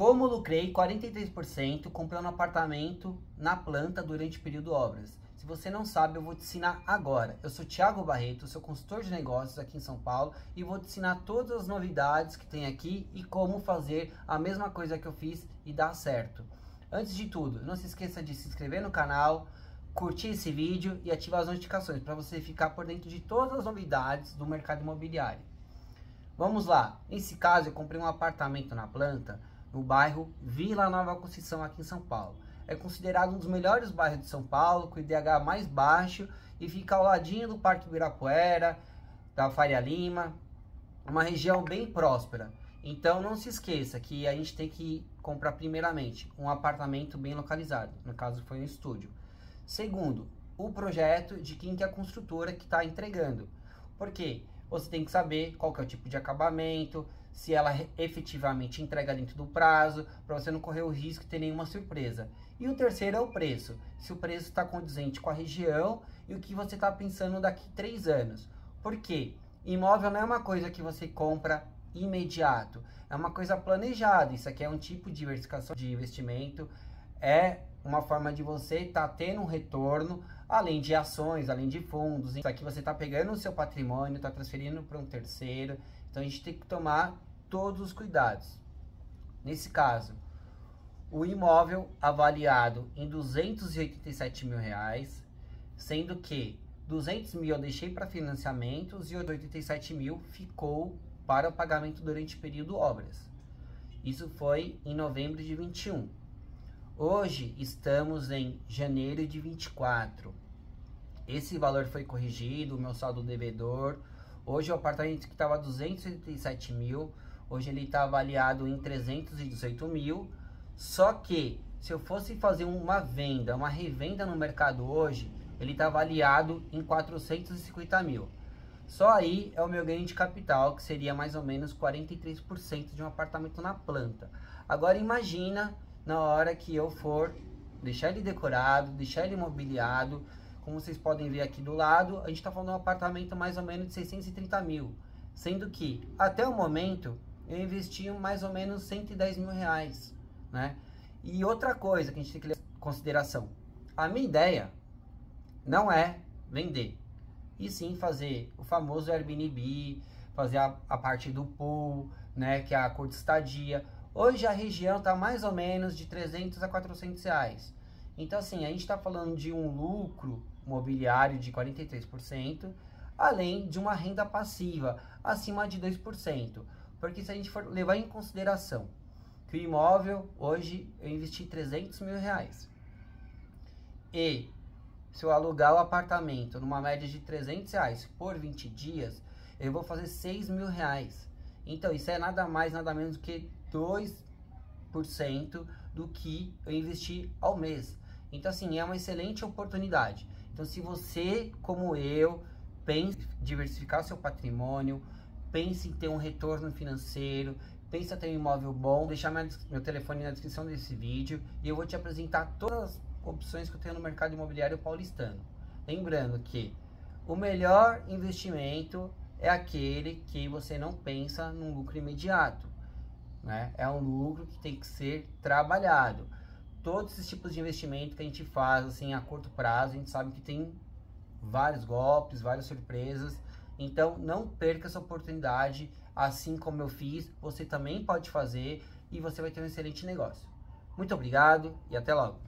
Como lucrei 43% comprando apartamento na planta durante o período obras? Se você não sabe, eu vou te ensinar agora. Eu sou Thiago Barreto, sou consultor de negócios aqui em São Paulo e vou te ensinar todas as novidades que tem aqui e como fazer a mesma coisa que eu fiz e dar certo. Antes de tudo, não se esqueça de se inscrever no canal, curtir esse vídeo e ativar as notificações para você ficar por dentro de todas as novidades do mercado imobiliário. Vamos lá. Nesse caso, eu comprei um apartamento na planta no bairro Vila Nova Conceição aqui em São Paulo é considerado um dos melhores bairros de São Paulo, com o IDH mais baixo e fica ao ladinho do Parque Ibirapuera, da Faria Lima, uma região bem próspera. Então não se esqueça que a gente tem que comprar primeiramente um apartamento bem localizado, no caso foi um estúdio. Segundo, o projeto de quem que é a construtora que está entregando. Por quê? Você tem que saber qual que é o tipo de acabamento, se ela efetivamente entrega dentro do prazo, para você não correr o risco de ter nenhuma surpresa. E o terceiro é o preço. Se o preço está condizente com a região e o que você está pensando daqui três anos. Por quê? Imóvel não é uma coisa que você compra imediato, é uma coisa planejada. Isso aqui é um tipo de diversificação de investimento, é uma forma de você estar tá tendo um retorno, além de ações, além de fundos. Isso aqui você está pegando o seu patrimônio, está transferindo para um terceiro. Então a gente tem que tomar todos os cuidados. Nesse caso, o imóvel avaliado em 287 mil reais, sendo que 200 mil eu deixei para financiamentos e 87 mil ficou para o pagamento durante o período obras. Isso foi em novembro de 21. Hoje estamos em janeiro de 24. Esse valor foi corrigido, o meu saldo devedor. Hoje o apartamento que estava 287 mil, hoje ele está avaliado em 318 mil só que se eu fosse fazer uma venda, uma revenda no mercado hoje, ele está avaliado em 450 mil. Só aí é o meu ganho de capital, que seria mais ou menos 43% de um apartamento na planta. Agora imagina na hora que eu for deixar ele decorado, deixar ele mobiliado. Como vocês podem ver aqui do lado, a gente está falando de um apartamento mais ou menos de 630 mil. Sendo que, até o momento, eu investi mais ou menos 110 mil reais né? E outra coisa que a gente tem que levar em consideração, a minha ideia não é vender, e sim fazer o famoso Airbnb, fazer a, a parte do pool, né, que é a curta estadia. Hoje a região está mais ou menos de 300 a 400 reais. Então assim, a gente está falando de um lucro mobiliário de 43%, além de uma renda passiva acima de 2%. Porque se a gente for levar em consideração que o imóvel, hoje, eu investi 300 mil reais. E se eu alugar o apartamento numa média de 300 reais por 20 dias, eu vou fazer 6 mil reais. Então, isso é nada mais, nada menos do que 2% do que eu investi ao mês. Então, assim, é uma excelente oportunidade. Então, se você, como eu, pensa em diversificar seu patrimônio, pense em ter um retorno financeiro, pensa ter um imóvel bom, deixar meu telefone na descrição desse vídeo e eu vou te apresentar todas as opções que eu tenho no mercado imobiliário paulistano. Lembrando que o melhor investimento é aquele que você não pensa num lucro imediato. Né? É um lucro que tem que ser trabalhado. Todos esses tipos de investimento que a gente faz assim a curto prazo, a gente sabe que tem vários golpes, várias surpresas. Então não perca essa oportunidade assim como eu fiz, você também pode fazer e você vai ter um excelente negócio. Muito obrigado e até logo!